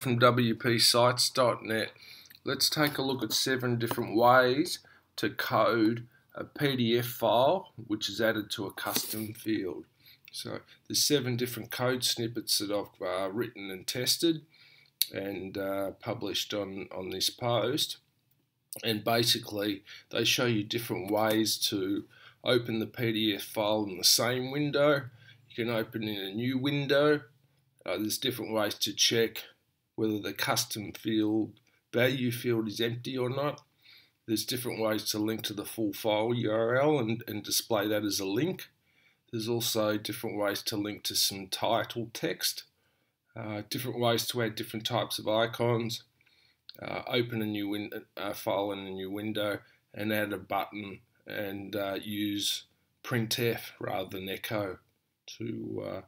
from wpsites.net. Let's take a look at seven different ways to code a PDF file which is added to a custom field. So there's seven different code snippets that I've uh, written and tested and uh, published on, on this post. And basically they show you different ways to open the PDF file in the same window. You can open in a new window. Uh, there's different ways to check whether the custom field value field is empty or not. There's different ways to link to the full file URL and, and display that as a link. There's also different ways to link to some title text, uh, different ways to add different types of icons, uh, open a new uh, file in a new window and add a button and uh, use printf rather than echo to uh,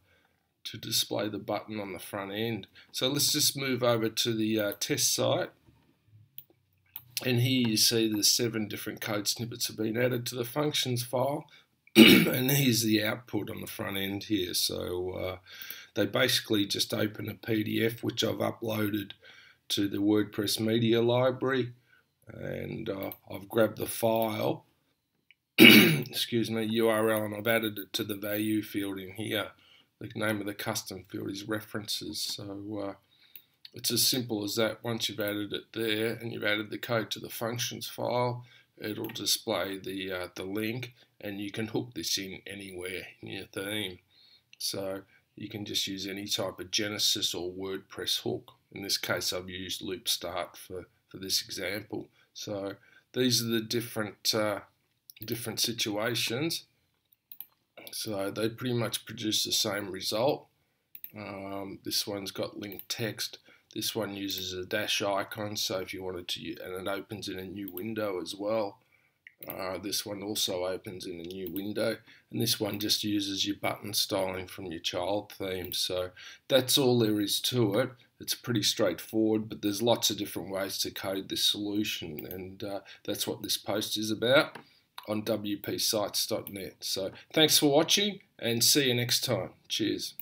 to display the button on the front end. So let's just move over to the uh, test site. And here you see the seven different code snippets have been added to the functions file. and here's the output on the front end here. So uh, they basically just open a PDF, which I've uploaded to the WordPress media library. And uh, I've grabbed the file, excuse me, URL, and I've added it to the value field in here the name of the custom field is references. So uh, it's as simple as that. Once you've added it there and you've added the code to the functions file, it'll display the uh, the link, and you can hook this in anywhere in your theme. So you can just use any type of Genesis or WordPress hook. In this case, I've used Loop Start for for this example. So these are the different uh, different situations. So they pretty much produce the same result. Um, this one's got linked text. This one uses a dash icon, so if you wanted to, and it opens in a new window as well. Uh, this one also opens in a new window, and this one just uses your button styling from your child theme. So that's all there is to it. It's pretty straightforward, but there's lots of different ways to code this solution, and uh, that's what this post is about on wpsites.net. So thanks for watching and see you next time. Cheers.